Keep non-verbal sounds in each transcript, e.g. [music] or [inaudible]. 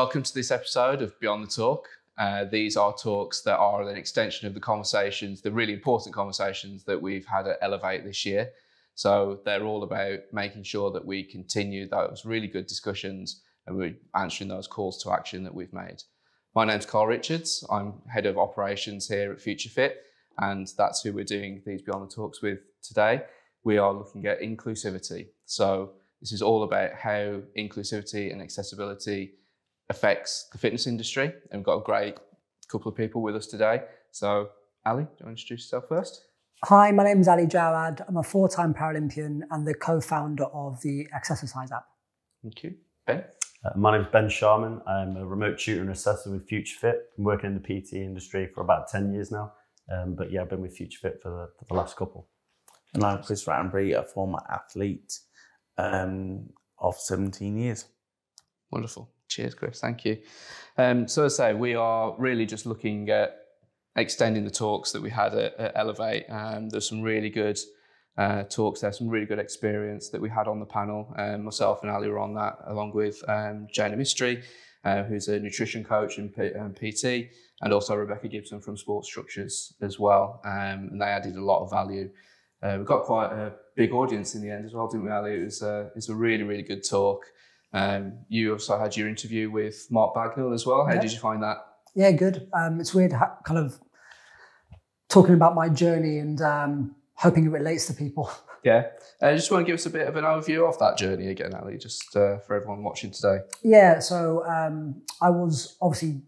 welcome to this episode of Beyond the Talk. Uh, these are talks that are an extension of the conversations, the really important conversations that we've had at Elevate this year. So they're all about making sure that we continue those really good discussions and we're answering those calls to action that we've made. My name's Carl Richards. I'm head of operations here at Future Fit, and that's who we're doing these Beyond the Talks with today. We are looking at inclusivity. So this is all about how inclusivity and accessibility affects the fitness industry. And we've got a great couple of people with us today. So, Ali, do you want to introduce yourself first? Hi, my name is Ali Jawad. I'm a four time Paralympian and the co founder of the Accessercise app. Thank you. Ben? Uh, my name is Ben Sharman. I'm a remote tutor and assessor with Future Fit. I'm working in the PT industry for about 10 years now. Um, but yeah, I've been with Future Fit for the, for the last couple. And I'm Chris Rattenbury, a former athlete um, of 17 years. Wonderful. Cheers, Chris. Thank you. Um, so, as I say, we are really just looking at extending the talks that we had at, at Elevate. Um, there's some really good uh, talks there, some really good experience that we had on the panel. Um, myself and Ali were on that, along with um, Jana Mistry, uh, who's a nutrition coach and P- PT, and also Rebecca Gibson from Sports Structures as well. Um, and they added a lot of value. Uh, we got quite a big audience in the end as well, didn't we, Ali? It was, uh, it was a really, really good talk. Um, you also had your interview with Mark Bagnall as well. How Yeah. did you find that? Yeah, good. Um, it's weird, ha- kind of talking about my journey and um, hoping it relates to people. [laughs] Yeah. Uh, just want to give us a bit of an overview of that journey again, Ali, just uh, for everyone watching today. Yeah, so um, I was obviously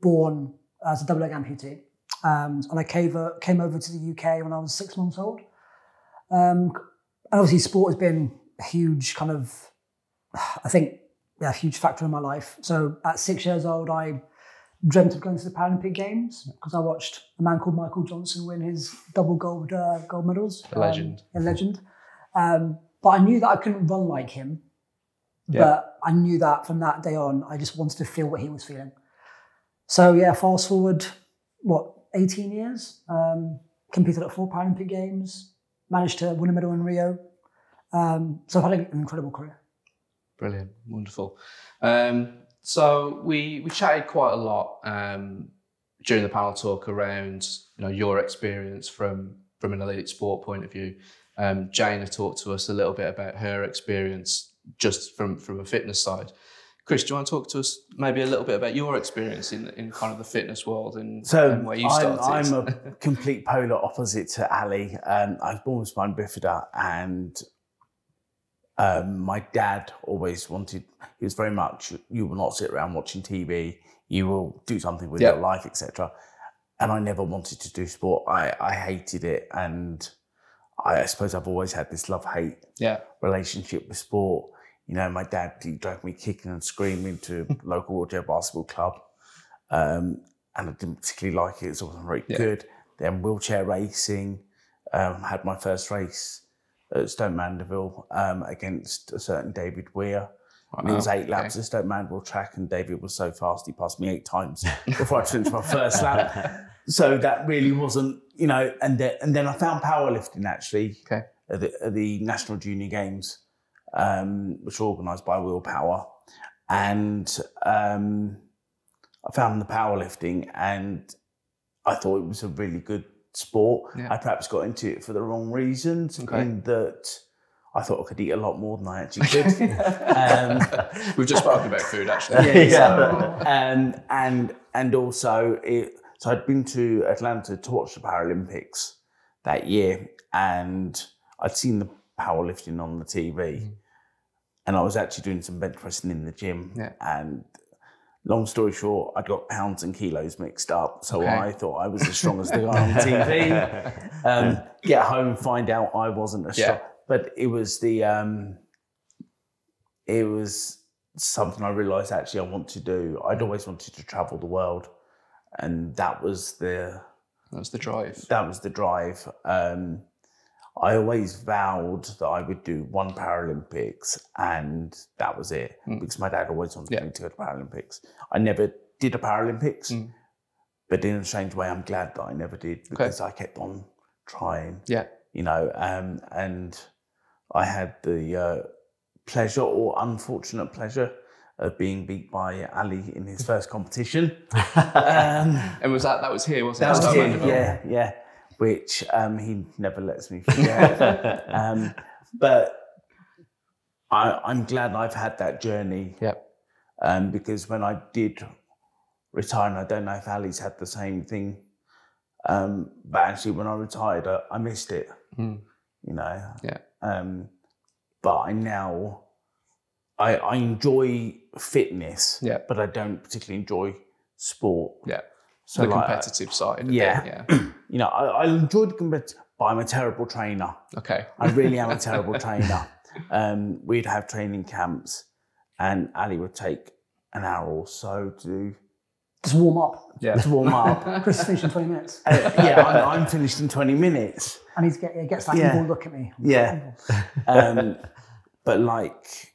born as a double leg amputee, um, and I came over, came over to the UK when I was six months old. Um, obviously, sport has been a huge kind of, I think, yeah, a huge factor in my life. So at six years old, I dreamt of going to the Paralympic Games because I watched a man called Michael Johnson win his double gold uh, gold medals. A legend. Um, a legend. Um, but I knew that I couldn't run like him. Yeah. But I knew that from that day on, I just wanted to feel what he was feeling. So yeah, fast forward, what, 18 years? Um, competed at four Paralympic Games, managed to win a medal in Rio. Um, so I've had an incredible career. Brilliant, wonderful. Um, so we we chatted quite a lot um, during the panel talk around you know your experience from from an elite sport point of view. Um, Jana talked to us a little bit about her experience just from from a fitness side. Chris, do you want to talk to us maybe a little bit about your experience in in kind of the fitness world and, So and where you I'm, started? I'm a [laughs] complete polar opposite to Ali. Um, I was born with spina bifida, and um, my dad always wanted. He was very much. You will not sit around watching TV. You will do something with Yeah. your life, etc. And I never wanted to do sport. I, I hated it, and I, I suppose I've always had this love hate yeah, relationship with sport. You know, my dad he dragged me kicking and screaming to [laughs] local wheelchair basketball club, um, and I didn't particularly like it. It wasn't very Yeah. good. Then wheelchair racing, um, had my first race at Stoke Mandeville um, against a certain David Weir. And it was Wow, eight laps at Stoke Mandeville track, and David was so fast he passed me eight times before I finished my [laughs] first lap. So that really wasn't, you know. And then, and then I found powerlifting actually Okay. at the, at the National Junior Games, um, which were organised by WheelPower, and um, I found the powerlifting, and I thought it was a really good sport. Yeah. I perhaps got into it for the wrong reasons, Okay. in that I thought I could eat a lot more than I actually [laughs] did. um, [laughs] We've just spoken about food actually. [laughs] yeah, Yeah. so, um, and and also it, so I'd been to Atlanta to watch the Paralympics that year, and I'd seen the powerlifting on the TV, and I was actually doing some bench pressing in the gym, Yeah. and. Long story short, I'd got pounds and kilos mixed up, so Okay. I thought I was as strong as the guy on [laughs] TV. Um, get home, find out I wasn't as Yeah. strong. But it was the um, it was something I realised actually I want to do. I'd always wanted to travel the world, and that was the that was the drive. that was the drive. Um, I always vowed that I would do one Paralympics, and that was it. Mm. Because my dad always wanted Yeah. me to go to Paralympics. I never did a Paralympics, Mm. but in a strange way, I'm glad that I never did because I kept on trying Yeah. you know, um, and I had the uh, pleasure or unfortunate pleasure of being beat by Ali in his [laughs] first competition. [laughs] um, And was that that was here, wasn't that it? was Mandeville? yeah, yeah. Which um, he never lets me forget. [laughs] um, but I, I'm glad I've had that journey Yep. um, because when I did retire, and I don't know if Ali's had the same thing, um, but actually when I retired, I, I missed it. Mm. You know. Yeah. Um, but I now, I, I enjoy fitness. Yeah. But I don't particularly enjoy sport. Yeah. So the like, competitive side. Yeah. It. Yeah. [clears throat] you know, I, I enjoy the competitive, but I'm a terrible trainer. Okay. I really am a [laughs] terrible trainer. Um, we'd have training camps, and Ali would take an hour or so to Just warm up. Yeah. to warm up. [laughs] Chris finished in 20 minutes. Uh, yeah, I'm, I'm finished in 20 minutes. And he's get, he gets that Yeah. evil look at me. Yeah. [laughs] Um, but like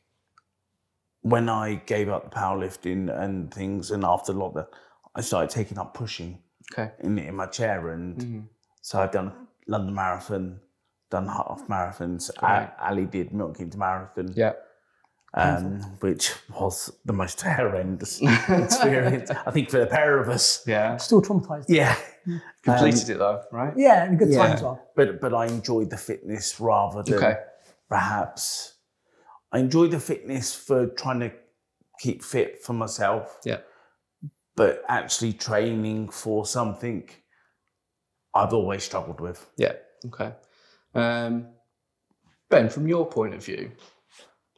when I gave up the powerlifting and things, and after a lot lockdown, I started taking up pushing Okay. in, in my chair, and Mhm. so I've done London Marathon, done half marathons. Great. A- Ali did Milton Keynes Marathon. Yeah. um, which was the most [laughs] horrendous [laughs] experience. I think for the pair of us. Yeah. Still traumatized. Yeah. Completed it though, right? Yeah, and a good time as well. But but I enjoyed the fitness rather than Okay. perhaps I enjoyed the fitness for trying to keep fit for myself. Yeah. But actually training for something I've always struggled with. Yeah. Okay. Um, ben, from your point of view,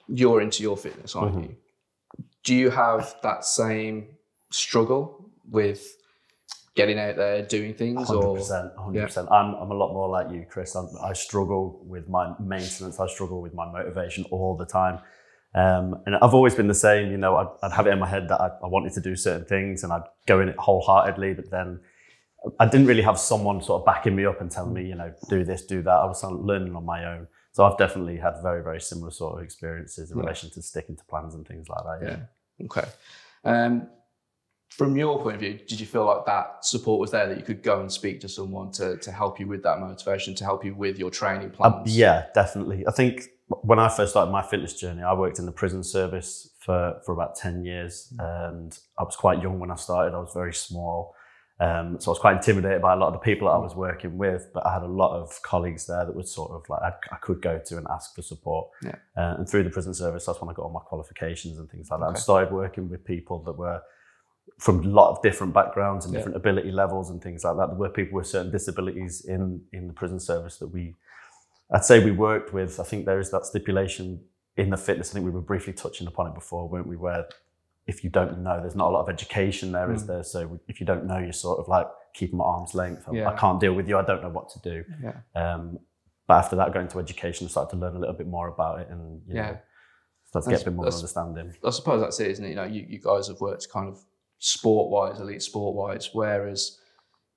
you're into your fitness, aren't Mhm. you? Do you have that same struggle with getting out there, doing things, Hundred or percent, hundred percent. I'm I'm a lot more like you, Chris. I'm, I struggle with my maintenance. I struggle with my motivation all the time, um, and I've always been the same. You know, I'd, I'd have it in my head that I, I wanted to do certain things, and I'd go in it wholeheartedly. But then I didn't really have someone sort of backing me up and telling me, you know, do this, do that. I was learning on my own. So I've definitely had very, very similar sort of experiences in Yeah. relation to sticking to plans and things like that. Yeah. Yeah. Okay. Um, from your point of view, did you feel like that support was there that you could go and speak to someone to, to help you with that motivation, to help you with your training Uh, plans? yeah, definitely. I think when I first started my fitness journey, I worked in the prison service for, for about 10 years. And I was quite young when I started. I was very small. Um, so I was quite intimidated by a lot of the people that I was working with. But I had a lot of colleagues there that was sort of like I, I could go to and ask for support. Yeah. Uh, and through the prison service, that's when I got all my qualifications and things like that. Okay. I started working with people that were from a lot of different backgrounds and Yeah. different ability levels and things like that. There were people with certain disabilities in, in the prison service that we I'd say we worked with, I think there is that stipulation in the fitness. I think we were briefly touching upon it before, weren't we? Where if you don't know, there's not a lot of education there, is Mm. there? So if you don't know, you're sort of like keep them at arm's length. I- Yeah. I can't deal with you. I don't know what to do. Yeah. Um, but after that, going to education, I started to learn a little bit more about it and you Yeah. know, start to get a bit more understanding. I suppose that's it, isn't it? You know, you, you guys have worked kind of sport wise, elite sport wise, whereas,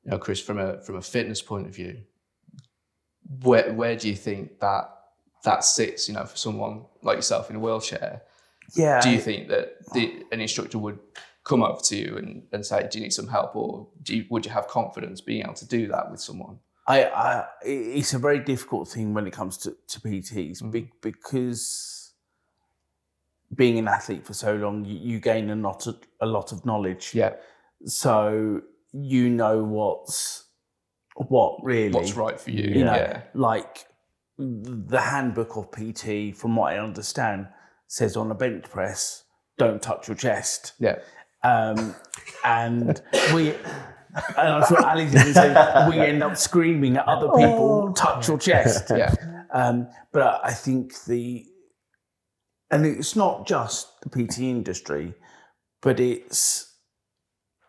you know, Chris, from a from a fitness point of view, where where do you think that that sits? You know, for someone like yourself in a wheelchair, Yeah. do you think that the, an instructor would come up to you and, and say, "Do you need some help?" or do you, would you have confidence being able to do that with someone? I, I, it's a very difficult thing when it comes to, to PTs Mm. be, because being an athlete for so long, you, you gain a lot of, a lot of knowledge. Yeah, So you know what's what really. what's right for you? You know, yeah, like the handbook of PT, from what I understand, says on a bench press, don't touch your chest. yeah, Um, and we, and I'm sure Ali did the same. We [laughs] end up screaming at other people, Oh. touch your chest. yeah, Um, but I think the, and it's not just the PT industry, but it's,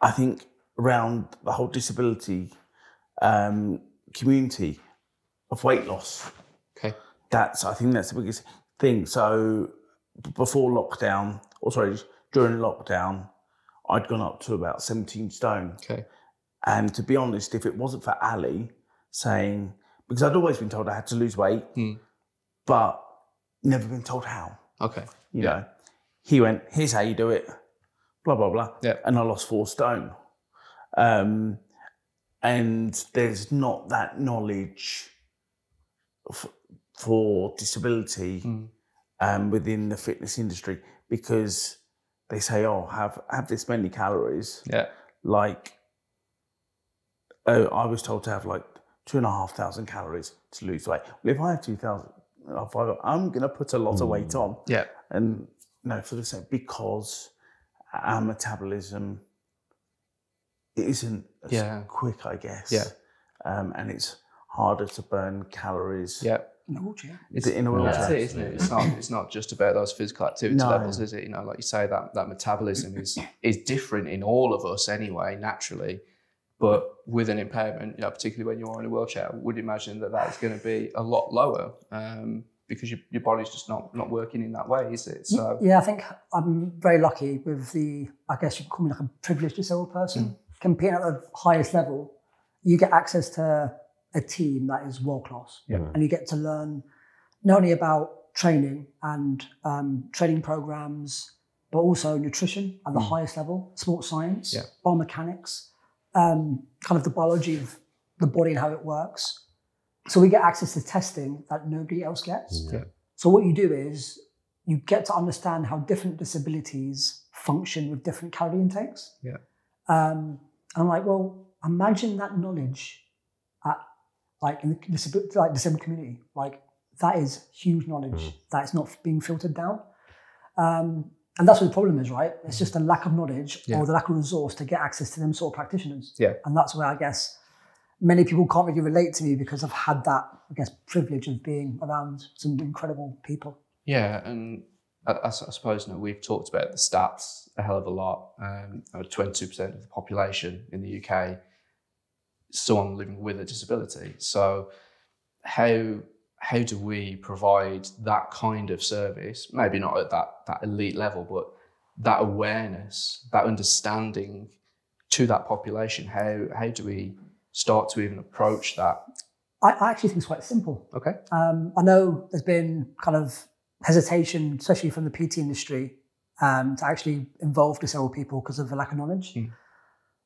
I think, around the whole disability um, community of weight loss. okay, That's, I think, that's the biggest thing. So before lockdown, or sorry, during lockdown, I'd gone up to about 17 stone. okay, And to be honest, if it wasn't for Ali saying, because I'd always been told I had to lose weight, Hmm. but never been told how, okay, you Yeah. know. He went, here's how you do it, blah, blah, blah. Yeah. And I lost four stone. Um, and there's not that knowledge f- for disability Hmm. um, within the fitness industry because they say, "Oh, have have this many calories." Yeah. Like, oh, I was told to have like two and a half thousand calories to lose weight. Well, if I have two thousand, if I, I'm going to put a lot of weight on, Yeah. and no, for the same because our metabolism isn't as Yeah. quick, I guess. Yeah. Um, and it's harder to burn calories. Yeah. In a wheelchair. Is it in a Yeah. That's wheelchair? it, isn't it? It's not. It's not just about those physical activity No. levels, is it? You know, like you say, that that metabolism is is different in all of us anyway, naturally. But with an impairment, you know, particularly when you're in a wheelchair, I would imagine that that is going to be a lot lower um, because your, your body's just not not working in that way, is it? So Yeah, I think I'm very lucky with the, I guess you could call me like a privileged disabled person. Competing at the highest level, you get access to a team that is world class. Yeah. And you get to learn not only about training and um, training programs, but also nutrition at the highest level, sports science, Yeah. biomechanics, um, kind of the biology of the body and how it works. So we get access to testing that nobody else gets. Yeah. So what you do is you get to understand how different disabilities function with different calorie intakes. Yeah. Um, I'm like, well, imagine that knowledge at like in the disabled, like disabled community. Like that is huge knowledge that is not being filtered down. Um, and that's what the problem is, right? It's just a lack of knowledge Yeah. or the lack of resource to get access to them sort of practitioners. Yeah. And that's where I guess many people can't really relate to me because I've had that, I guess, privilege of being around some incredible people. Yeah, and I suppose you know, we've talked about the stats a hell of a lot. Um, Twenty-two percent of the population in the UK someone living with a disability. So, how how do we provide that kind of service? Maybe not at that that elite level, but that awareness, that understanding to that population. How how do we start to even approach that? I, I actually think it's quite simple. Okay. Um, I know there's been kind of hesitation, especially from the PT industry, um, to actually involve disabled people because of the lack of knowledge. Mm.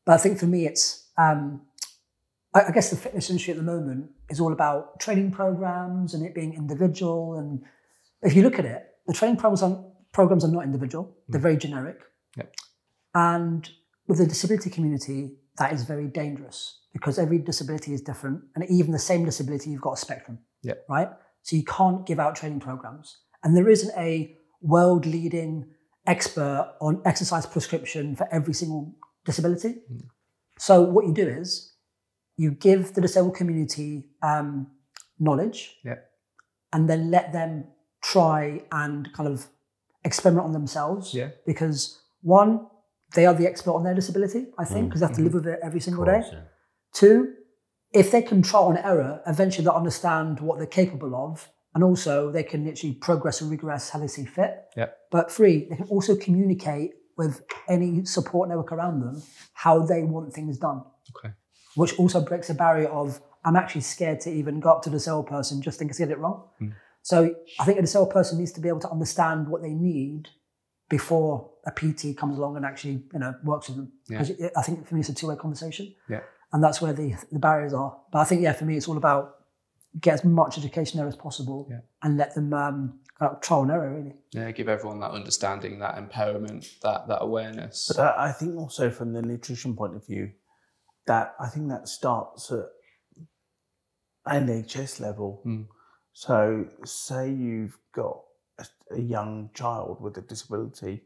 But I think for me, it's um, I, I guess the fitness industry at the moment is all about training programs and it being individual. And if you look at it, the training programs are, programs are not individual; they're mm. very generic. Yep. And with the disability community, that is very dangerous because every disability is different, and even the same disability, you've got a spectrum. Yep. Right. So you can't give out training programs, and there isn't a world-leading expert on exercise prescription for every single disability. Mm. So what you do is you give the disabled community um, knowledge, Yep. and then let them try and kind of experiment on themselves. Yeah. Because one, they are the expert on their disability, I think, Mm. because they have to live with it every single Of day. yeah. Two, if they can trial and error, eventually they'll understand what they're capable of. And also they can literally progress and regress how they see fit. Yep. But three, they can also communicate with any support network around them how they want things done. Okay. Which also breaks the barrier of I'm actually scared to even go up to the disabled person just in case I get it wrong. Mm. So I think a disabled person needs to be able to understand what they need before a PT comes along and actually, you know, works with them. Yeah. 'Cause it- I think for me it's a two-way conversation Yeah. and that's where the, the barriers are. But I think, yeah, for me, it's all about get as much education there as possible Yeah. and let them um, kind of trial and error, really. Yeah, give everyone that understanding, that empowerment, that that awareness. But I, I think also from the nutrition point of view, that I think that starts at NHS level. Mm. So, say you've got a, a young child with a disability,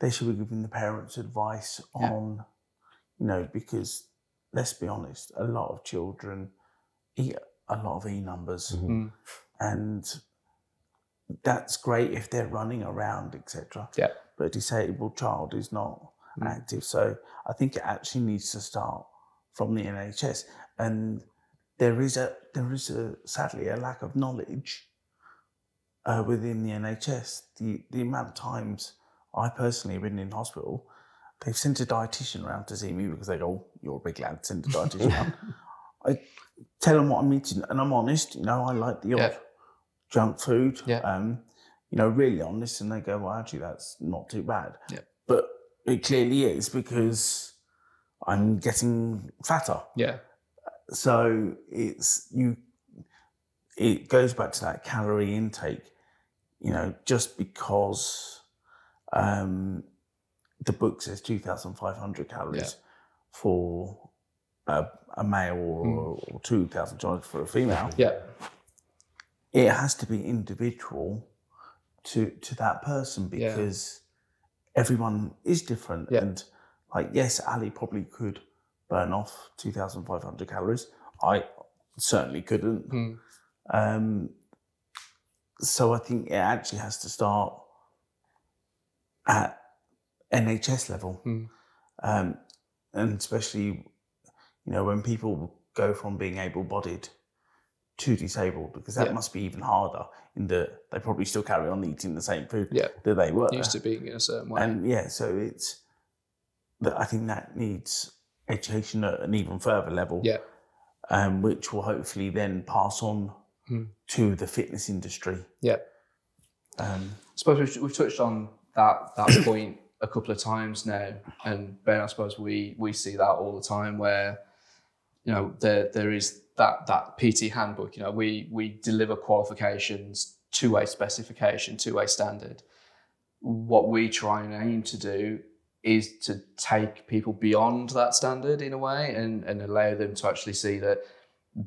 they should be giving the parents advice Yeah. on, you know, because let's be honest, a lot of children eat a lot of E numbers, Mhm. Mm. and that's great if they're running around, etc. Yeah. But a disabled child is not Mm. active, so I think it actually needs to start from the NHS, and there is a there is a sadly a lack of knowledge uh, within the NHS. The the amount of times I personally have been in hospital, they've sent a dietitian around to see me because they go, oh, "You're a big lad, send a dietitian around." [laughs] I tell them what I'm eating, and I'm honest. You know, I like the odd Yeah. junk food. Yeah. Um, you know, really honest, and they go, "Well, actually, that's not too bad." Yeah. It clearly is because I'm getting fatter. yeah, So it's you. It goes back to that calorie intake. You know, just because um, the book says 2,500 calories for a, a male or, or 2,200 for a female. Yeah. It has to be individual to to that person Yeah. because everyone is different. Yeah. And like, yes, Ali probably could burn off 2,500 calories. I certainly couldn't. Mm. Um, so I think it actually has to start at NHS level, Mm. um, and especially you know when people go from being able-bodied to disabled, because that Yeah. must be even harder. In that they probably still carry on eating the same food Yeah. that they were. Used to being in a certain way. And yeah, so it's that I think that needs education at an even further level. Yeah. Um, which will hopefully then pass on Hmm. to the fitness industry. yeah. Um, I suppose we've, we've touched on that that [coughs] point a couple of times now, and Ben, I suppose we we see that all the time where you know there there is that that PT handbook. You know, we we deliver qualifications to a specification, to a standard. What we try and aim to do is to take people beyond that standard in a way and, and allow them to actually see that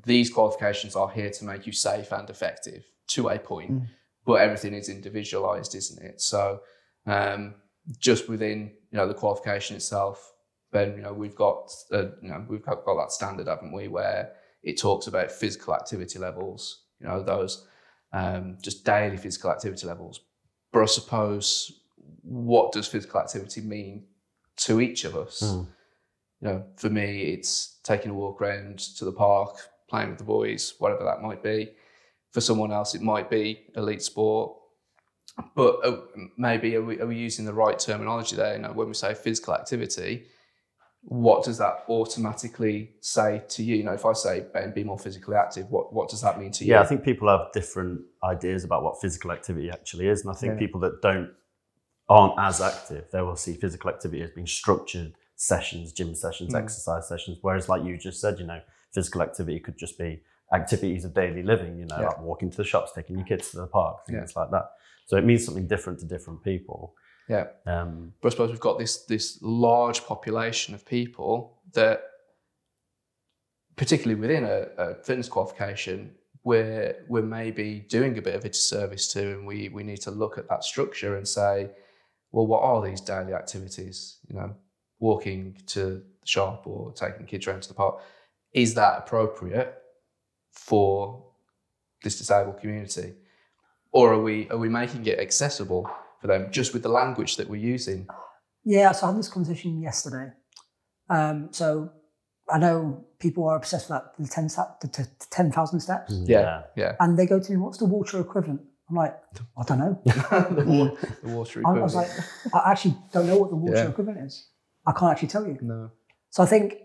these qualifications are here to make you safe and effective to a point but everything is individualized, isn't it? So um, just within you know the qualification itself, then you know we've got uh, you know we've got, got that standard, haven't we, where it talks about physical activity levels, you know those um, just daily physical activity levels. But I suppose what does physical activity mean to each of us? Mm. You know, for me, it's taking a walk around to the park, playing with the boys, whatever that might be for someone else it might be elite sport but uh, maybe are we, are we using the right terminology there you know when we say physical activity what does that automatically say to you you know if i say ben be more physically active what what does that mean to you Yeah, I think people have different ideas about what physical activity actually is, and I think Yeah. people that don't aren't as active, they will see physical activity as being structured sessions, gym sessions, Mm. exercise sessions. Whereas, like you just said, you know, physical activity could just be activities of daily living. You know, Yeah. like walking to the shops, taking your kids to the park, Yeah. things like that. So it means something different to different people. Yeah. Um, but i suppose we've got this this large population of people that particularly within a, a fitness qualification we're we're maybe doing a bit of a disservice to and we we need to look at that structure and say well what are these daily activities? You know walking to the shop or taking kids around to the park. Is that appropriate for this disabled community? Or are we are we making it accessible for them just with the language that we're using Yeah, so I had this conversation yesterday. Um, so I know people are obsessed with that, the 10 sta- the t- 10,000 steps, yeah yeah and they go to me, what's the water equivalent? I'm like, I don't know. [laughs] the, wa- the water I, I was like, I actually don't know what the water Yeah. equivalent is. I can't actually tell you. no So I think,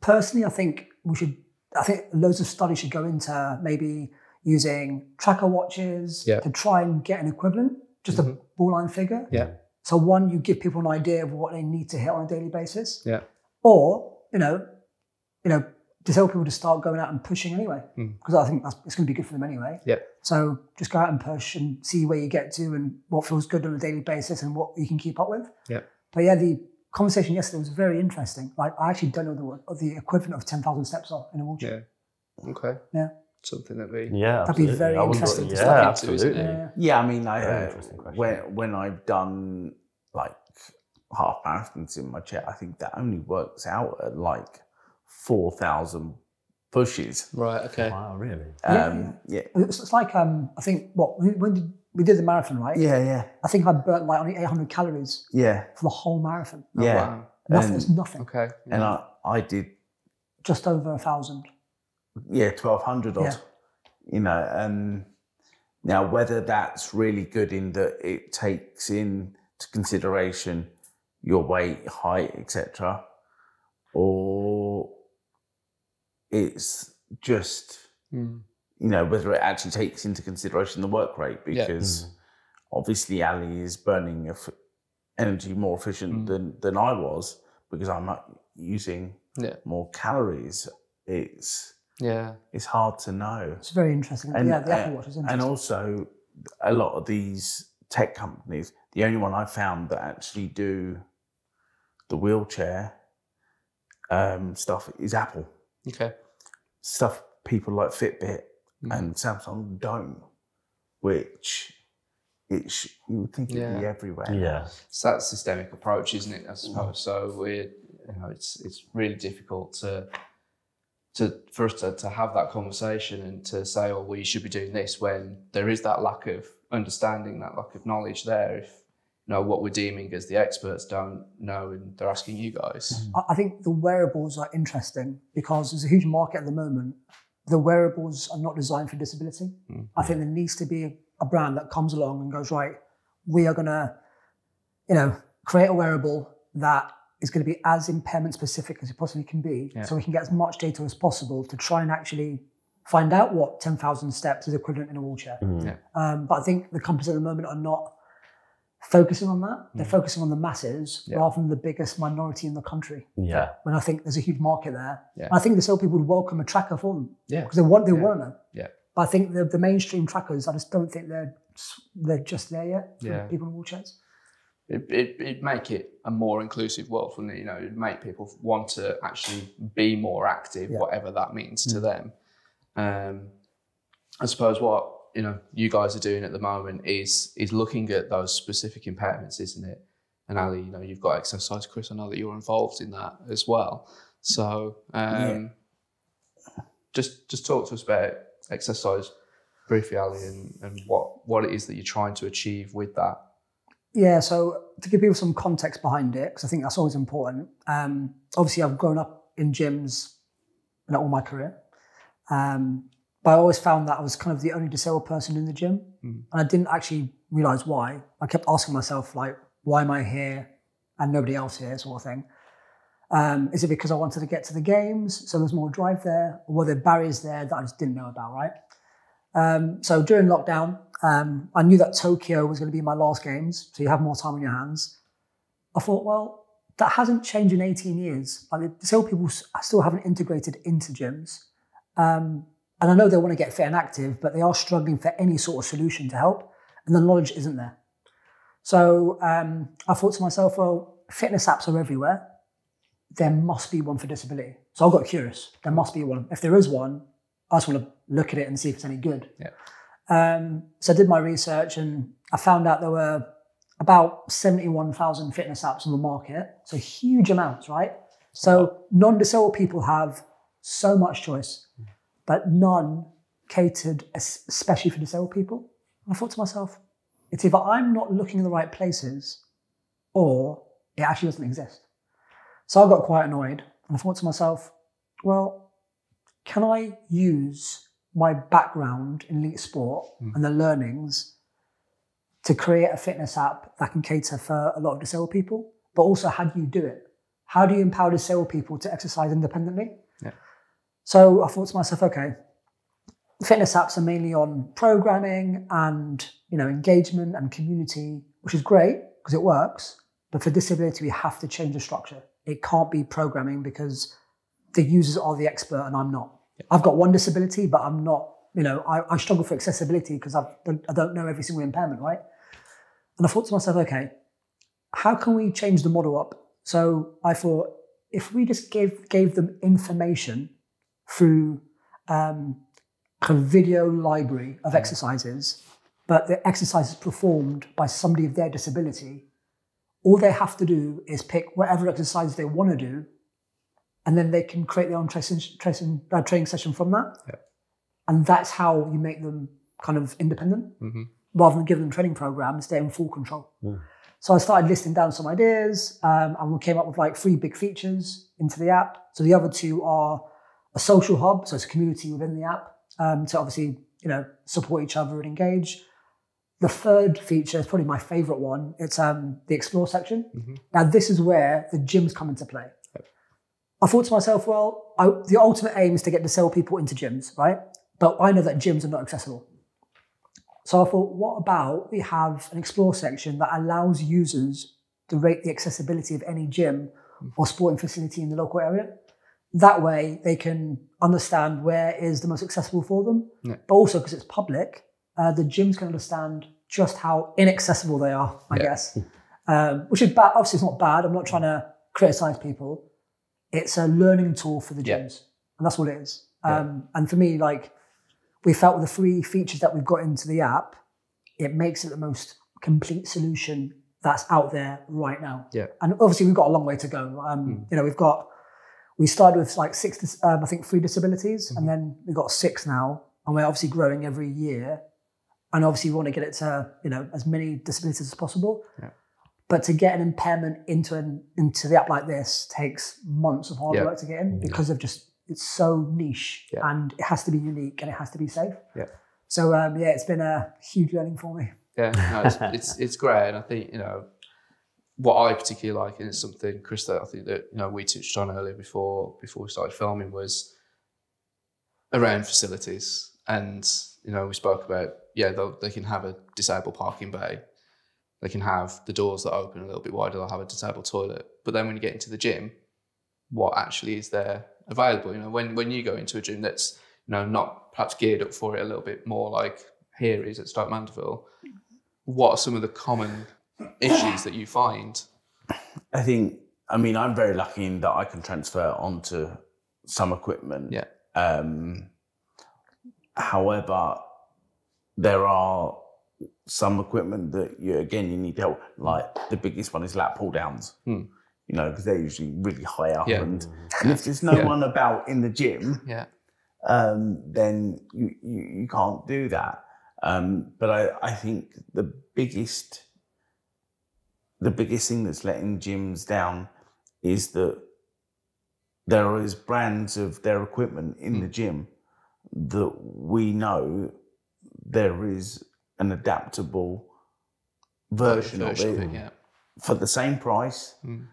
personally, I think we should, I think loads of studies should go into maybe using tracker watches Yeah. to try and get an equivalent, just a ball line figure. Yeah. So one, you give people an idea of what they need to hit on a daily basis. Yeah. Or, you know, you know, to tell people to start going out and pushing anyway. Mm. Because I think that's, it's going to be good for them anyway. Yeah. So just go out and push and see where you get to and what feels good on a daily basis and what you can keep up with. Yeah. But yeah, the conversation yesterday was very interesting. Like I actually don't know the, the equivalent of 10,000 steps off in a wheelchair. yeah okay Yeah. Something that we yeah, That'd be very I wouldn't- interesting to Yeah, study into, absolutely. isn't it? Yeah. Yeah, I mean, I Very uh, interesting question. when when I've done like half marathons in my chair, I think that only works out at like four thousand pushes. right okay Wow, really? Yeah, Um, yeah, It's, it's like, um, I think, what, when when did, we did the marathon, right? yeah, yeah, I think I burnt like only 800 calories yeah, for the whole marathon. Oh, yeah. wow. Nothing, And- it's nothing. okay And I I did Just over a thousand. Yeah twelve hundred odd. Yeah. You know, and now whether that's really good in that it takes into consideration your weight, height, etc., or it's just Mm. you know whether it actually takes into consideration the work rate Yeah. because obviously Ali is burning eff- energy more efficient Mm. than than I was because I'm not using Yeah. more calories. It's yeah it's hard to know, It's very interesting. And- yeah, the uh, Apple Watch is and also a lot of these tech companies, the only one I found that actually do the wheelchair um, stuff is Apple. Okay. Stuff people like Fitbit Mm. and Samsung don't, which it you would think it'd be everywhere. Yeah. So that's systemic approach, isn't it? I suppose. So we're, you know, it's it's really difficult to to for us to, to have that conversation and to say, oh, well, you should be doing this when there is that lack of understanding, that lack of knowledge there. If you know what we're deeming as the experts don't know, and they're asking you guys. Mm-hmm. I I think the wearables are interesting because there's a huge market at the moment. The wearables are not designed for disability. Mm. I think there needs to be a brand that comes along and goes, right, we are going to, you know, create a wearable that is going to be as impairment specific as it possibly can be. Yeah. So we can get as much data as possible to try and actually find out what 10,000 steps is equivalent in a wheelchair. Yeah. Um, but I think the companies at the moment are not focusing on that. They're focusing on the masses Yeah. rather than the biggest minority in the country Yeah. when I think there's a huge market there. Yeah. And I think the sale people would welcome a tracker for them Yeah. because they want they Yeah. want to. Yeah. But I think the, the mainstream trackers, I just don't think they're they're just there yet for Yeah. people in wheelchairs. It, it, it'd make it a more inclusive world, wouldn't it? You know, it'd make people want to actually be more active, Yeah. whatever that means to them. Um, I suppose what you know you guys are doing at the moment is is looking at those specific impairments, isn't it? And Ali, you know, you've got Accessercise, Chris. I know that you're involved in that as well. So, um, just just talk to us about Accessercise briefly, Ali, and, and what what it is that you're trying to achieve with that. Yeah, so to give people some context behind it, because I think that's always important. Um, obviously, I've grown up in gyms you know, all my career, um, but I always found that I was kind of the only disabled person in the gym, Mhm. and I didn't actually realize why. I kept asking myself, like, why am I here and nobody else here, sort of thing. Um, is it because I wanted to get to the games, so there's more drive there, or were there barriers there that I just didn't know about, right? Um, so during lockdown, um, I knew that Tokyo was going to be my last games, so you have more time on your hands. I thought, well, that hasn't changed in 18 years. Like disabled people still haven't integrated into gyms. Um, and I know they want to get fit and active, but they are struggling for any sort of solution to help, and the knowledge isn't there. So um, I thought to myself, well, fitness apps are everywhere. There must be one for disability. So I got curious. There must be one. If there is one, I just want to look at it and see if it's any good. Yeah. Um, so I did my research and I found out there were about 71,000 fitness apps on the market. So huge amounts, right? So non-disabled people have so much choice, but none catered especially for disabled people. And I thought to myself, it's either I'm not looking in the right places or it actually doesn't exist. So I got quite annoyed and I thought to myself, well, can I use my background in elite sport hmm. and the learnings to create a fitness app that can cater for a lot of disabled people? But also, how do you do it? How do you empower disabled people to exercise independently? Yeah. So I thought to myself, okay, fitness apps are mainly on programming and you know engagement and community, which is great because it works. But for disability, we have to change the structure. It can't be programming because the users are the expert and I'm not. I've got one disability, but I'm not. You know, I, I struggle for accessibility because I I don't know every single impairment, right? And I thought to myself, okay, how can we change the model up? So I thought if we just gave gave them information through um, of video library of exercises, but the exercises performed by somebody of their disability, all they have to do is pick whatever exercise they want to do, and then they can create their own training, training, uh, training session from that. Yeah. And that's how you make them kind of independent Mm-hmm. rather than give them training programs, they're in full control. So I started listing down some ideas um, and we came up with like three big features into the app. So the other two are a social hub, so it's a community within the app um, to obviously you know support each other and engage. The third feature is probably my favorite one. It's um, the explore section. Now this is where the gyms come into play. I thought to myself, well, I, the ultimate aim is to get to sell people into gyms, right? But I know that gyms are not accessible. So I thought, what about we have an explore section that allows users to rate the accessibility of any gym or sporting facility in the local area? That way they can understand where is the most accessible for them. Yeah. But also because it's public, uh, the gyms can understand just how inaccessible they are. I Yeah. guess, um, which is bad. Obviously, it's not bad. I'm not trying to criticize people. It's a learning tool for the Yeah. gyms, and that's what it is. Um, And for me, like we felt with the three features that we've got into the app, it makes it the most complete solution that's out there right now. Yeah. And obviously, we've got a long way to go. Um, You know, we've got we started with like six, um, I think, three disabilities, and then we've got six now, and we're obviously growing every year. And obviously, we want to get it to you know as many disabilities as possible. Yeah. But to get an impairment into an into the app like this takes months of hard Yeah. work to get in because of just it's so niche Yeah. and it has to be unique and it has to be safe. Yeah. So um, yeah, it's been a huge learning for me. Yeah, no, it's, [laughs] it's it's great, and I think you know what I particularly like, and it's something Chris that I think that you know we touched on earlier before before we started filming was around facilities, and you know we spoke about yeah they can have a disabled parking bay, they can have the doors that open a little bit wider, they'll have a disabled toilet, but then when you get into the gym, what actually is there available? You know when when you go into a gym that's you know not perhaps geared up for it a little bit more like here is at Stoke Mandeville what are some of the common issues that you find? I think, I mean, I'm very lucky in that I can transfer onto some equipment. Yeah. Um, however, there are some equipment that you, again, you need help. Like the biggest one is lat pull downs. Hmm. You know, because they're usually really high up. Yeah. And, and if there's no Yeah. one about in the gym, Yeah, um, then you, you, you can't do that. Um, but I, I think the biggest the biggest thing that's letting gyms down is that there is brands of their equipment in the gym that we know there is an adaptable version, version of of it it. Yeah, for the same price Mm.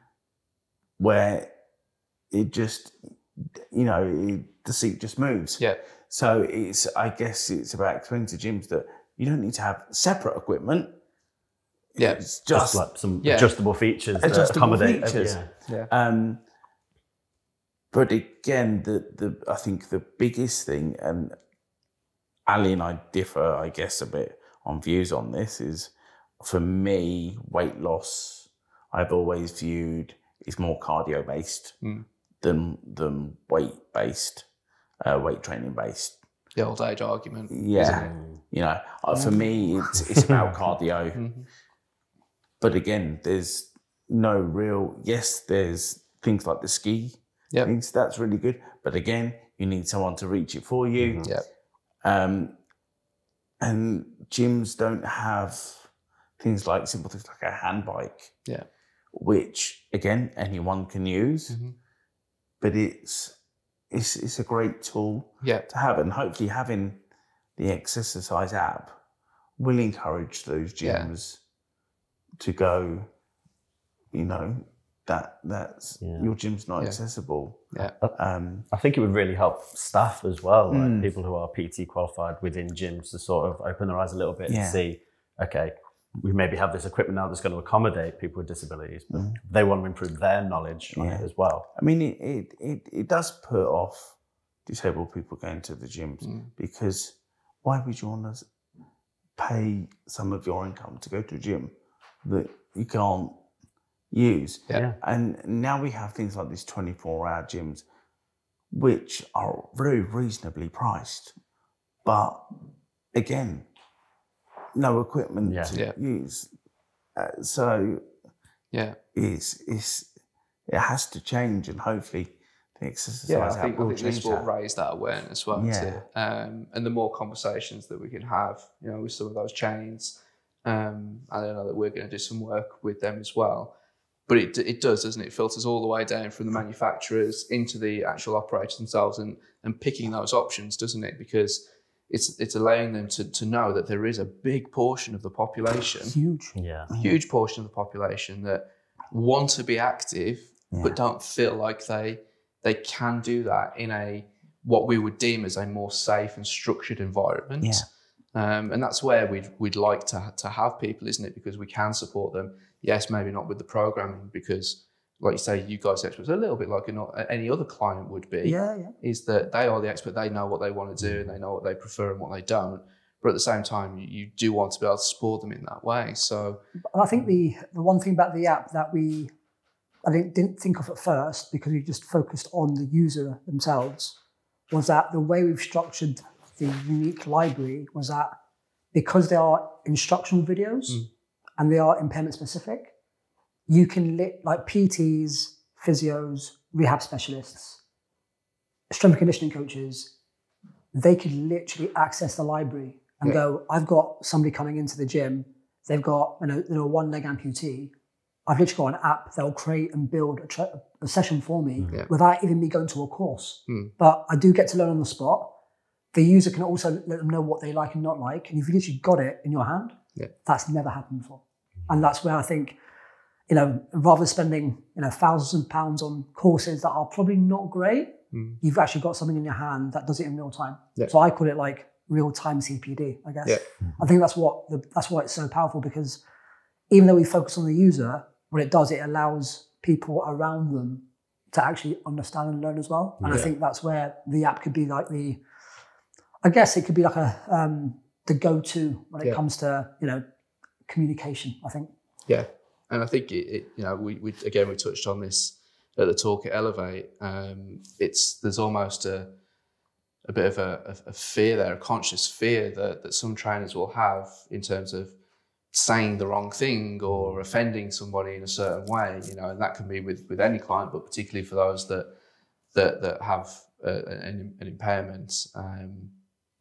where it just you know it, the seat just moves yeah, so it's i guess it's about explaining to gyms that you don't need to have separate equipment Yeah. it's Just just like some Yeah. adjustable features that Adjustable accommodate features. yeah. yeah, um but again the the i think the biggest thing and ali and i differ i guess a bit on views on this is for me weight loss i've always viewed is more cardio based Mm. than than weight based uh, weight training based. The old age argument. yeah. You know uh, for me it's it's about [laughs] cardio. Mhm. but again there's no real yes there's things like the ski things that's really good. But again you need someone to reach it for you. Yeah, um, and gyms don't have things like simple things like a hand bike Yeah. which again anyone can use Mhm. but it's it's it's a great tool yeah, to have and hopefully having the Accessercise app will encourage those Yeah. gyms to go you know that that's Yeah. your gym's not Yeah. accessible yeah, um I think it would really help staff as well, like Mm. people who are PT qualified within gyms to sort of open their eyes a little bit Yeah. and see, okay, we maybe have this equipment now that's going to accommodate people with disabilities, but Mm. they want to improve their knowledge on it as well. i mean it it it, it does put off disabled people going to the gyms Mm. because why would you want to pay some of your income to go to a gym that you can't use Yeah. And now we have things like these 24 hour gyms, which are very reasonably priced. But again, no equipment Yeah. to Yeah. use. Uh, so yeah. it's, it's, it has to change, and hopefully the Accessercise Yeah, I think, I will think this will that. raise that awareness, won't Yeah. it? Um, and the more conversations that we can have, you know, with some of those chains, um, I don't know that we're going to do some work with them as well. But it, it does, doesn't it? It filters all the way down from the manufacturers into the actual operators themselves and, and picking those options, doesn't it? Because it's it's allowing them to, to know that there is a big portion of the population Huge. Yeah. huge portion of the population that want to be active Yeah. but don't feel like they they can do that in a what we would deem as a more safe and structured environment. Yeah. Um, and that's where we'd we'd like to to have people, isn't it? Because we can support them. Yes, maybe not with the programming, because like you say, you guys are experts a little bit like an, any other client would be Yeah, yeah. is that they are the expert. They know what they want to do and they know what they prefer and what they don't. but at the same time, you, do want to be able to support them in that way. So And I think the the one thing about the app that we I didn't, didn't think of at first because we just focused on the user themselves was that the way we've structured the unique library was that because they are instructional videos Mm. and they are impairment specific, you can lit like PTs, physios, rehab specialists, strength and conditioning coaches, they could literally access the library and Yeah. go, I've got somebody coming into the gym, they've got you know, you know one leg amputee. I've literally got an app that will create and build a, tra- a session for me Yeah. without even me going to a course. Mm. But I do get to learn on the spot. The user can also let them know what they like and not like. And if you've literally got it in your hand, Yeah. that's never happened before. And that's where I think, you know, rather than spending, you know, thousands of pounds on courses that are probably not great, Mm. you've actually got something in your hand that does it in real time. Yeah. So I call it like real time CPD, I guess. Yeah. I think that's what the, that's why it's so powerful because even though we focus on the user, what it does, it allows people around them to actually understand and learn as well. And I think that's where the app could be like the, I guess it could be like a um, the go-to when it Yeah. comes to you know communication. I think. Yeah, and I think it, it you know we, we again we touched on this at the talk at Elevate. Um, it's there's almost a a bit of a, a, fear there, a conscious fear that that some trainers will have in terms of saying the wrong thing or offending somebody in a certain way. You know, and that can be with with any client, but particularly for those that that that have uh, an, an impairment. Um,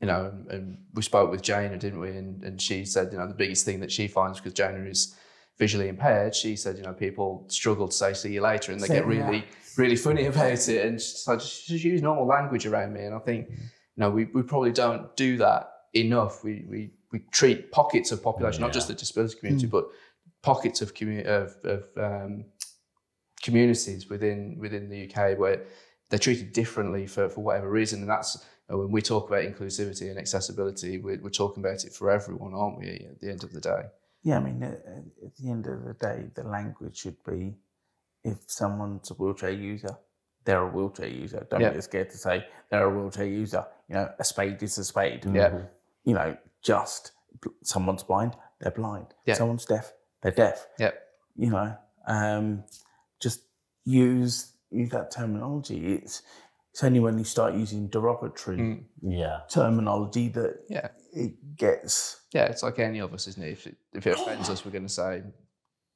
you know, and, and we spoke with Jana, didn't we? And, and she said, you know, the biggest thing that she finds because Jana is visually impaired, she said, you know, people struggle to say "see you later" and they get really, really funny [laughs] about it, and she's like, just, use normal language around me. And I think, you know, we, we probably don't do that enough. We we we treat pockets of population, not just the disability community, but pockets of commu- of, of um, communities within within the UK where they're treated differently for, for whatever reason, and that's know, when we talk about inclusivity and accessibility, we're, we're talking about it for everyone, aren't we? At the end of the day, Yeah, I mean, at, at the end of the day, the language should be if someone's a wheelchair user, they're a wheelchair user. Don't Yeah. get scared to say they're a wheelchair user. You know, a spade is a spade. Yeah. You know, just someone's blind, they're blind. Yeah. Someone's deaf, they're deaf. yeah, You know, um, just use use that terminology. It's it's only when you start using derogatory Mm. Yeah. terminology that yeah. it gets Yeah, it's like any of us, isn't it? If it, if it offends us, we're going to say,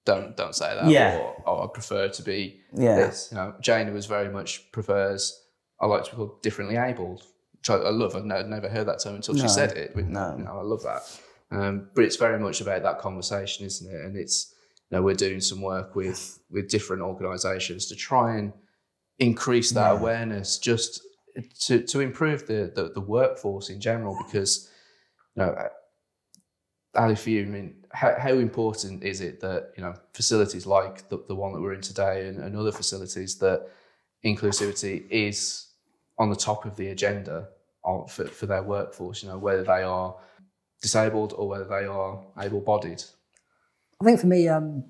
"Don't, don't say that." Yeah. Or, "Oh, I prefer to be yeah. this." You know, Jane was very much prefers. I like to be called differently abled, which I, I love. I've no- never heard that term until she said it. Which, no. you know, I love that. Um, but it's very much about that conversation, isn't it? And it's you know we're doing some work with with different organisations to try and increase that Yeah. awareness, just to to improve the, the the workforce in general, because you know Ali, for you, I mean, how, how important is it that you know facilities like the, the one that we're in today and, and other facilities that inclusivity is on the top of the agenda of, for, for their workforce? You know, whether they are disabled or whether they are able-bodied. I think for me, um,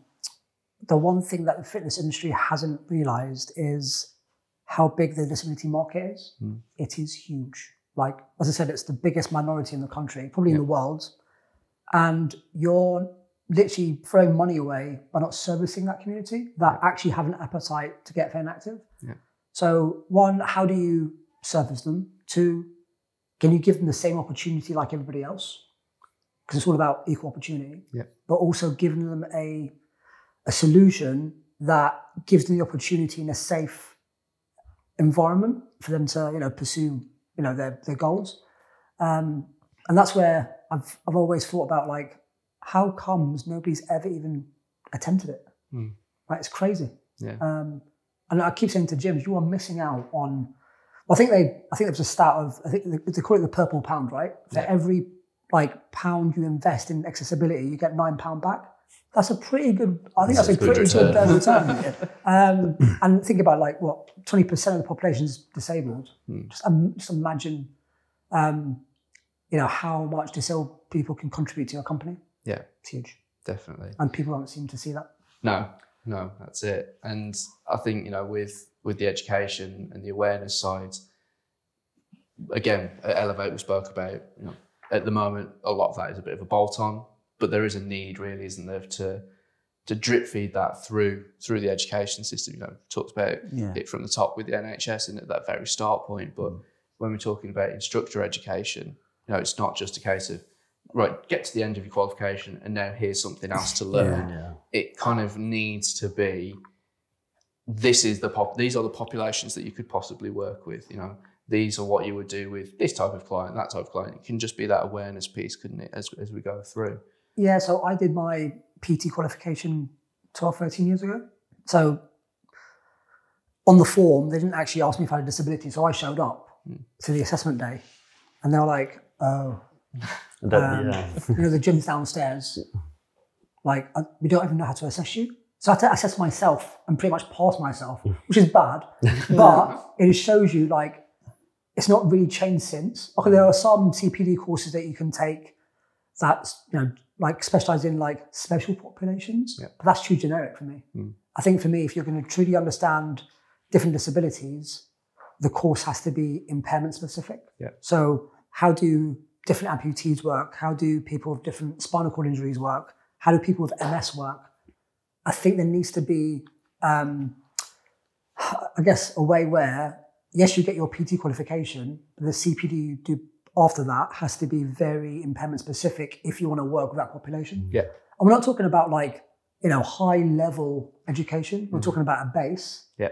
the one thing that the fitness industry hasn't realised is how big the disability market is. Mm. It is huge. Like as I said, it's the biggest minority in the country, probably in the world, and you're literally throwing money away by not servicing that community that actually have an appetite to get fit and active. Yeah. So one, how do you service them? Two, can you give them the same opportunity like everybody else? Because it's all about equal opportunity. Yeah. But also giving them a a solution that gives them the opportunity in a safe environment for them to you know pursue you know their their goals. Um, and that's where I've I've always thought about like how comes nobody's ever even attempted it? Hmm. Right, it's crazy. Yeah. Um, and I keep saying to gyms, you are missing out on. Well, I think they. I think there was a stat of. I think they, they call it the purple pound, right? For Yeah. every like pound you invest in accessibility, you get nine pound back. That's a pretty good. I think that's, That's a a good pretty good uh, [laughs] return. um, and think about like what twenty percent of the population is disabled. Hmm. Just, um, just imagine, um, you know, how much disabled people can contribute to your company. Yeah, It's huge, definitely. and people don't seem to see that. No, no, that's it. And I think you know, with with the education and the awareness side, again, at Elevate we spoke about you know at the moment, a lot of that is a bit of a bolt on, but there is a need, really, isn't there, to to drip feed that through through the education system. You know, we've talked about Yeah. it from the top with the NHS and at that very start point, but mm. when we're talking about instructor education, you know, it's not just a case of right, get to the end of your qualification and now here's something else to learn. Yeah. It kind of needs to be this is the pop these are the populations that you could possibly work with, you know. These are what you would do with this type of client, that type of client. It can just be that awareness piece, couldn't it, as, as we go through? Yeah, so I did my PT qualification 12, 13 years ago. So on the form, they didn't actually ask me if I had a disability. So I showed up to the assessment day and they were like, oh, [laughs] um, yeah. you know, the gym's downstairs. Like, uh, we don't even know how to assess you. So I had to assess myself and pretty much pass myself, which is bad. [laughs] But it shows you, like, it's not really changed since. Okay, there are some CPD courses that you can take that's, you know, like specialize in like special populations, Yeah. but that's too generic for me. Mm. I think for me, if you're going to truly understand different disabilities, the course has to be impairment specific. Yeah. So how do different amputees work? How do people with different spinal cord injuries work? How do people with MS work? I think there needs to be, um, I guess, a way where yes, you get your PT qualification, but the CPD you do after that has to be very impairment specific if you want to work with that population. Yeah. And we're not talking about like, you know, high level education. We're talking about a base. Yeah.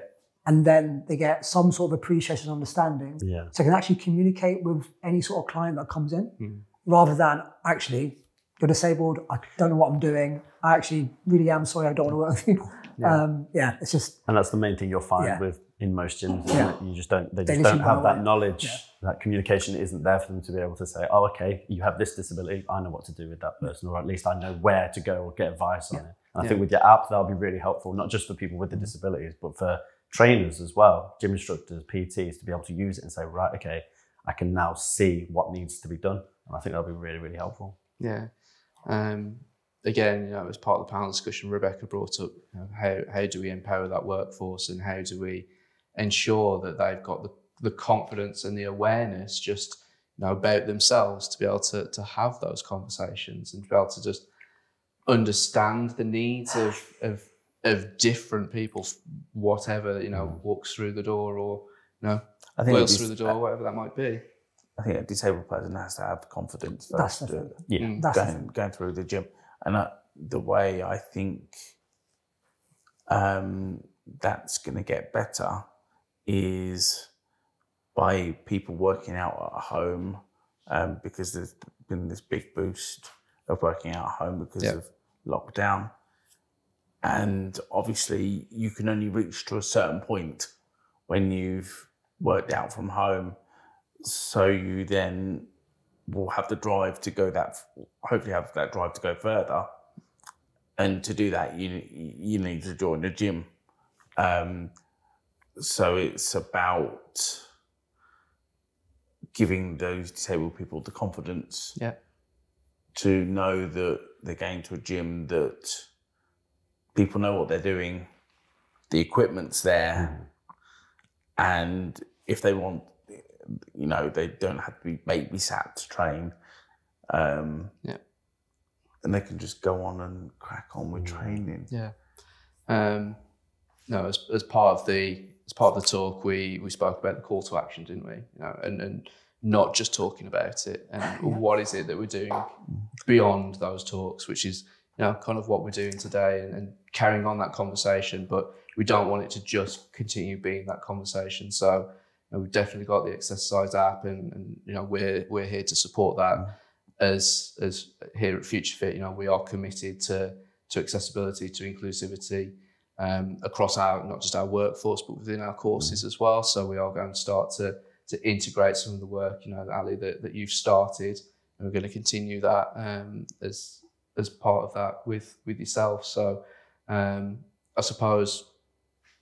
And then they get some sort of appreciation and understanding. yeah. So they can actually communicate with any sort of client that comes in Mm. rather than actually, you're disabled, I don't know what I'm doing. I actually really am sorry, I don't want to work with you. Yeah. Um, yeah, it's just, And that's the main thing you'll find Yeah. with in most gyms. Yeah. You just don't they just don't have that knowledge. Yeah. That communication isn't there for them to be able to say, Oh, okay, you have this disability, I know what to do with that person, or at least I know where to go or get advice on it. And I think with your app that'll be really helpful, not just for people with the disabilities, but for trainers as well, gym instructors, PTs, to be able to use it and say, Right, okay, I can now see what needs to be done. And I think that'll be really, really helpful. Yeah. Um, again, you know, as part of the panel discussion, Rebecca brought up you know, how how do we empower that workforce and how do we ensure that they've got the, the confidence and the awareness just you know about themselves to be able to to have those conversations and to be able to just understand the needs of of of different people, whatever you know walks through the door or you know I think, a whirls through the door, whatever that might be. I think a disabled person has to have confidence that's first the to- Yeah. Mm. That's going, going through the gym. And I, the way I think um, that's going to get better is by people working out at home um, because there's been this big boost of working out at home because Yeah. of lockdown. And obviously, you can only reach to a certain point when you've worked out from home. So you then will have the drive to go that, hopefully, have that drive to go further. And to do that, you you need to join the gym. Um, so it's about giving those disabled people the confidence Yeah. to know that they're going to a gym that people know what they're doing, the equipment's there, and if they want, you know, they don't have to be babysat to train. Um, Yeah. And they can just go on and crack on with training. Yeah. Um, no, as, as part of the as part of the talk, we we spoke about the call to action, didn't we? You know, and and not just talking about it, and [laughs] what is it that we're doing beyond those talks, which is you know kind of what we're doing today, and, and carrying on that conversation. But we don't want it to just continue being that conversation. So you know, we've definitely got the Accessercise app, and, and you know we're we're here to support that. As as here at Future Fit, you know we are committed to to accessibility, to inclusivity um, across our not just our workforce, but within our courses as well. So we are going to start to to integrate some of the work, you know, Ali, that, that you've started, and we're going to continue that um, as as part of that with with yourself. So um, I suppose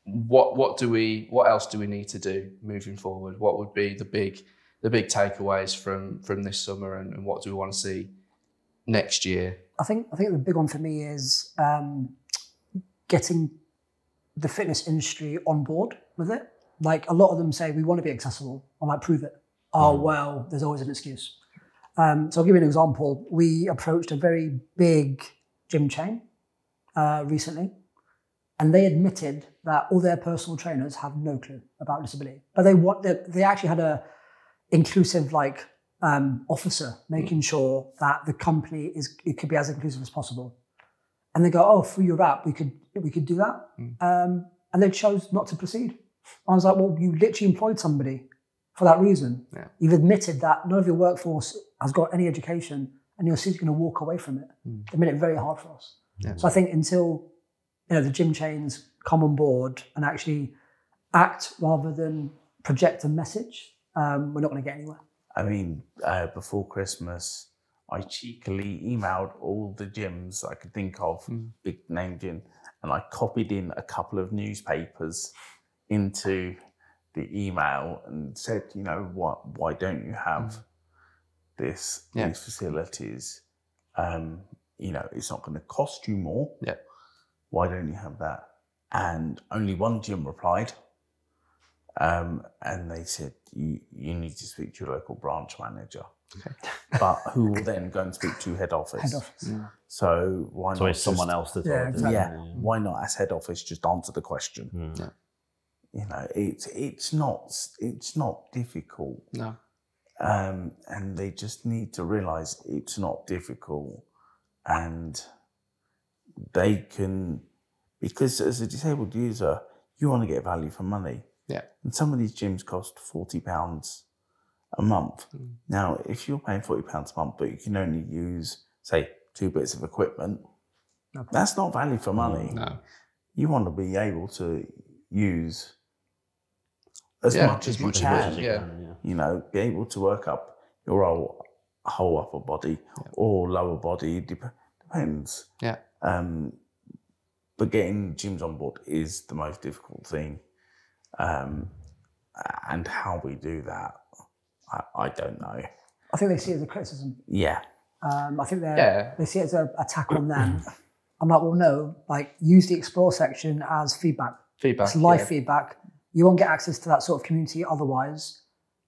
what what do we what else do we need to do moving forward? What would be the big the big takeaways from from this summer, and, and what do we want to see next year? I think I think the big one for me is um, getting the fitness industry on board with it. Like a lot of them say, we want to be accessible. I'm like, prove it. Oh well, there's always an excuse. Um, so I'll give you an example. We approached a very big gym chain uh, recently, and they admitted that all their personal trainers have no clue about disability. But they want they, they actually had a inclusive like um, officer making sure that the company is it could be as inclusive as possible. And they go, oh, through your app, we could we could do that. Um, and they chose not to proceed. I was like, well, you literally employed somebody for that reason. Yeah. You've admitted that none of your workforce has got any education and you're simply going to walk away from it. They made it very hard for us. Yeah. So I think until you know the gym chains come on board and actually act rather than project a message, um, we're not going to get anywhere. I mean, uh, before Christmas, I cheekily emailed all the gyms I could think of, big name gym, and I copied in a couple of newspapers into the email and said, you know, what? Why don't you have this Yeah. these facilities? Um, you know, it's not going to cost you more. Yeah. Why don't you have that? And only one gym replied. Um, and they said, you, you need to speak to your local branch manager. But who will then go and speak to head office? Head office. So why So not it's someone else to Yeah, talk to. exactly. Yeah, why not as head office just answer the question? Mm. Yeah. You know, it's it's not it's not difficult, No. um, and they just need to realise it's not difficult, and they can because as a disabled user, you want to get value for money. Yeah. And some of these gyms cost forty pounds a month. Mm. Now, if you're paying forty pounds a month, but you can only use, say, two bits of equipment, that's not value for money. No. You want to be able to use as Yeah, much as you much as can. possible. Yeah. yeah. You know, be able to work up your whole, whole upper body or lower body, dep- depends. Yeah. Um, but getting gyms on board is the most difficult thing. Um, and how we do that, I, I don't know. I think they see it as a criticism. Yeah. Um, I think they Yeah. they see it as an attack on them. [clears throat] I'm like, well, no, like use the explore section as feedback. Feedback. It's live yeah. feedback. You won't get access to that sort of community otherwise.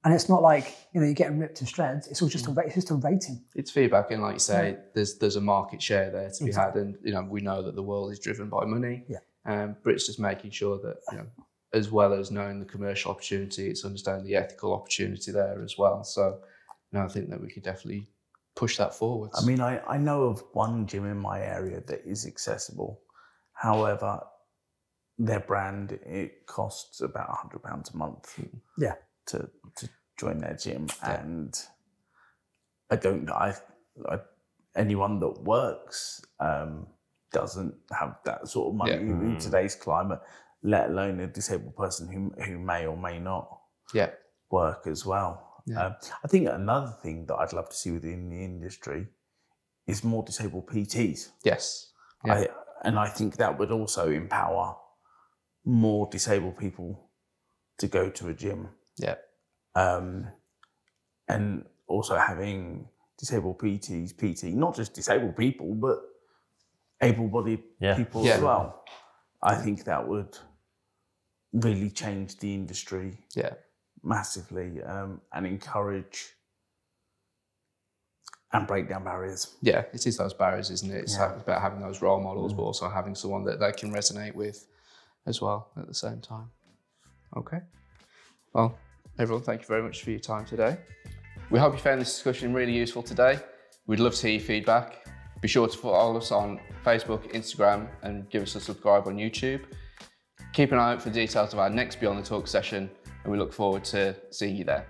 And it's not like you know you're getting ripped to shreds. It's all just a it's just a rating. It's feedback, and like you say, there's there's a market share there to be had, and you know we know that the world is driven by money. Yeah. Um, but it's just making sure that you know, as well as knowing the commercial opportunity, it's understanding the ethical opportunity there as well. So, you know, I think that we could definitely push that forward. I mean, I, I know of one gym in my area that is accessible. However, their brand it costs about hundred pounds a month. Yeah. To to join their gym, Yeah. and I don't. I, I anyone that works um, doesn't have that sort of money Yeah. in, in today's climate. Let alone a disabled person who who may or may not yeah, work as well. Yeah. Um, I think another thing that I'd love to see within the industry is more disabled PTs. yes, Yeah. I, and I think that would also empower more disabled people to go to a gym. yeah, Um, and also having disabled PTs, PT, not just disabled people, but able bodied Yeah. people Yeah. as well. I think that would really change the industry yeah, massively um, and encourage and break down barriers. yeah. It is those barriers, isn't it? It's Yeah. about having those role models, but also having someone that they can resonate with as well at the same time. Okay. Well, everyone, thank you very much for your time today. We hope you found this discussion really useful today. We'd love to hear your feedback. Be sure to follow us on Facebook, Instagram, and give us a subscribe on YouTube. Keep an eye out for details of our next Beyond the Talk session, and we look forward to seeing you there.